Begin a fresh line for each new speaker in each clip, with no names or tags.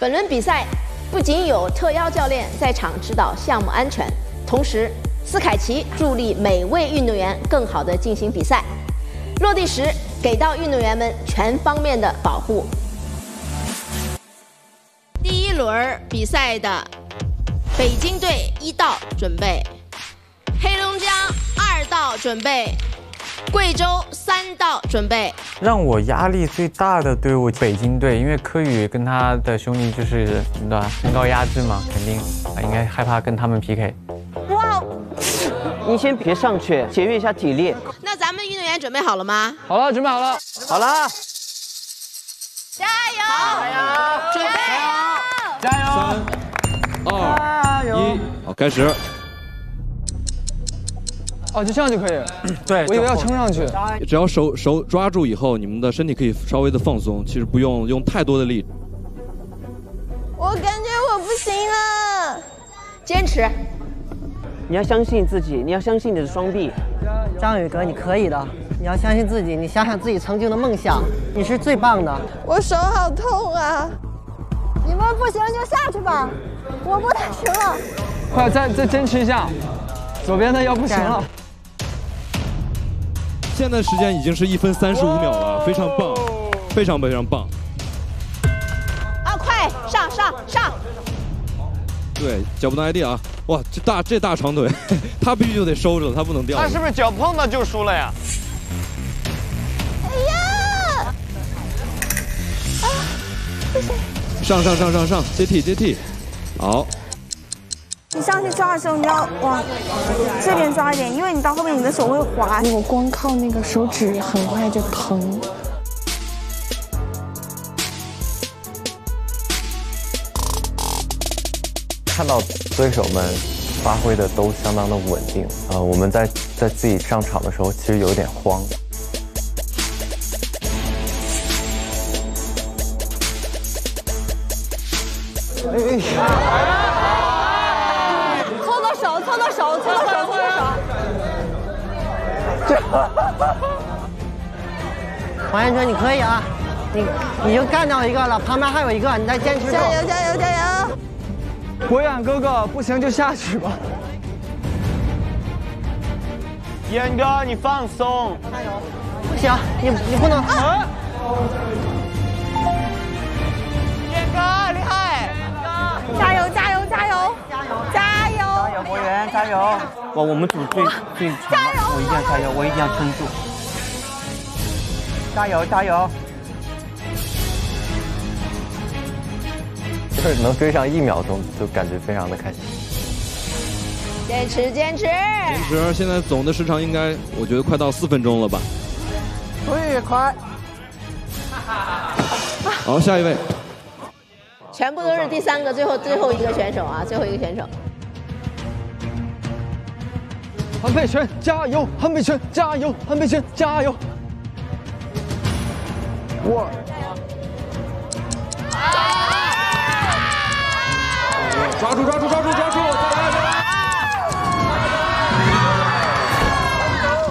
本轮比赛不仅有特邀教练在场指导项目安全，同时斯凯奇助力每位运动员更好的进行比赛。落地时给到运动员们全方面的保护。第一轮比赛的北京队一道准备，黑龙江二道准备，贵州三道准备。
让我压力最大的队伍北京队，因为柯宇跟他的兄弟就是对吧，身高压制嘛，肯定啊应该害怕跟他们 PK。
哇，你先别上去，节约一下体力。
那咱们运动员准备好了吗？
好了，准备好了，
好了，
加油！加油！准备！
加油！
三二一，好，开始。
哦，就这样就可以。
对，
我以为要撑上去。
只要手手抓住以后，你们的身体可以稍微的放松，其实不用用太多的力。
我感觉我不行了，
坚持。
你要相信自己，你要相信你的双臂。
张宇哥，你可以的，你要相信自己，你想想自己曾经的梦想，你是最棒的。
我手好痛啊！你们不行就下去吧，我不太行了。
快，再再坚持一下，左边的要不行了。
现在时间已经是一分三十五秒了，非常棒，非常非常棒。
啊，快上上上！
对，脚不能挨地啊！哇，这大这大长腿，他必须就得收着，他不能掉。
他是不是脚碰到就输了呀？
哎呀！啊，不行！
上上上上上，接替接替，好。
你上去抓的时候，你要往这边抓一点，因为你到后面你的手会滑。我光靠那个手指很快就疼。
看到对手们发挥的都相当的稳定，呃，我们在在自己上场的时候其实有一点慌。
搓
黄彦春，你可以啊，你你就干掉一个了，旁边还有一个，你再坚持住。
加油，加油，加油！
国远哥哥，不行就下去吧。
燕哥，你放松。
加油不行，你你不能。
燕
加油！
哇，我们组最最强了，我一定要加油，我一定要撑住。加油，加油！
就是能追上一秒钟，就感觉非常的开心。
坚持，坚持！
坚持！现在总的时长应该，我觉得快到四分钟了吧？
最快！
好，下一位。
全部都是第三个，最后最后一个选手啊，最后一个选手。
韩佩泉加油！韩佩泉加油！韩佩泉加油！我。
抓住抓住抓住抓住！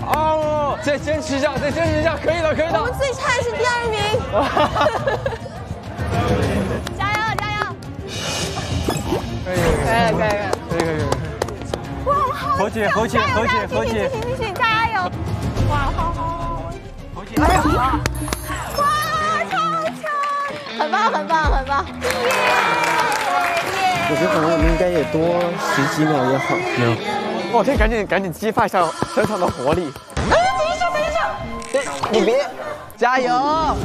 哦，再坚持一下，再坚持一下，可以的，可以的。
我们最差的是第二名。加油，加油！
可以，可以，可以，可以。
哇，我好
和解，和解，和解，和解！
继续，继续，加油！哇，好好。
和解！哎呀！
哇，超强！
很棒，很棒，很棒！
我觉得可能我们应该也多十几秒也好。
有。哇，这赶紧赶紧激发一下身上的活力。
哎，等一下，等一下！
你别，加油！
啊！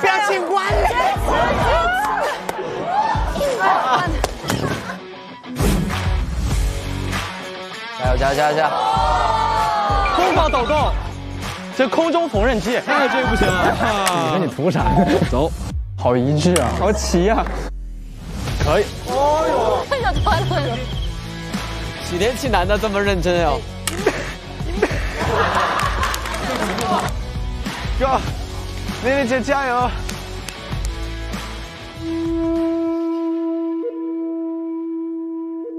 不要进
加，加，加！疯狂抖动，这空中缝纫机。
那这不行啊！
你说你图啥？
走，
好一致啊，好齐呀！可以。
哦呦！太想穿了。
几天气男的这么认真哦？哥，丽丽姐加油！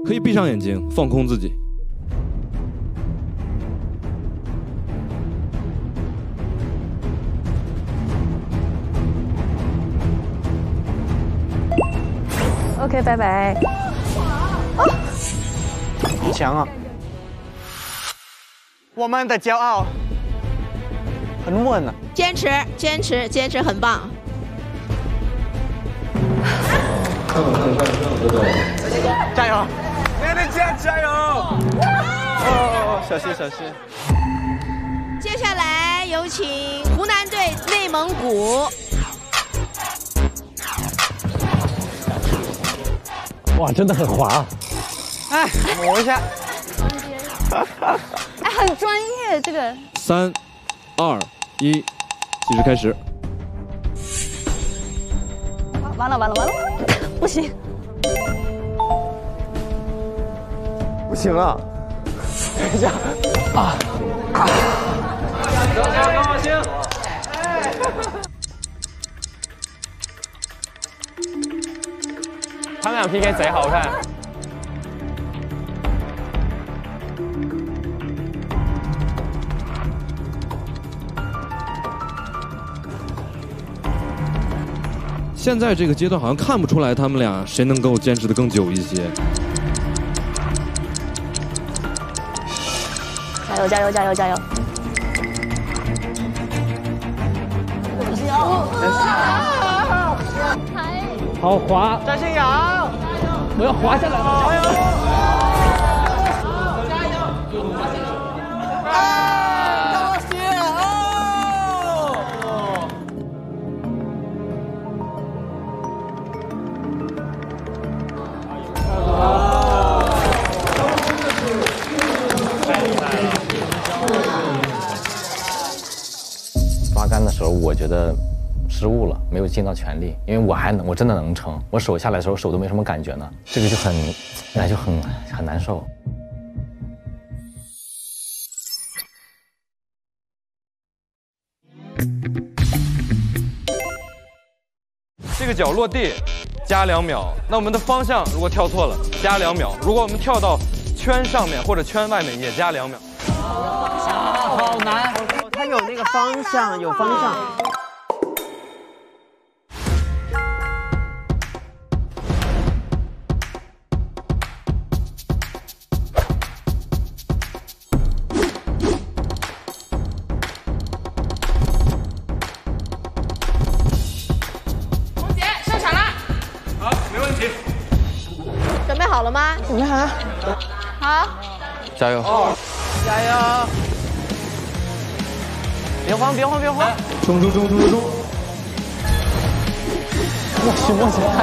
可以闭上眼睛，放空自己。
OK，拜拜。
很强啊！我们的骄傲，很稳啊！
坚持，坚持，坚持，很棒。
加油！妹妹加加油！哦，小心小心！
接下来有请湖南队内蒙古。
哇，真的很滑。
哎，磨一下。
哎，很专业这个。
三、二、一，计时开始。
完了完了完了，不行。
不行啊！等一下啊啊！
加油加油高他们俩 PK 贼好看。
现在这个阶段好像看不出来他们俩谁能够坚持的更久一些。
加油加油加油加油！
好滑，
张信阳，
我要滑下来了！加油！
加油！啊！高兴哦！
抓杆的时候，我觉得失误了，没有尽到全力，因为我还能，我真的能撑，我手下来的时候手都没什么感觉呢，这个就很，哎，就很很难受。
这个脚落地加两秒，那我们的方向如果跳错了加两秒，如果我们跳到圈上面或者圈外面也加两秒。
好难，
他有那个方向，有方向。
了吗？
准备好了。
好，
加油！
加油！别慌，别慌，别慌！
冲冲冲冲冲！
我去，我去，太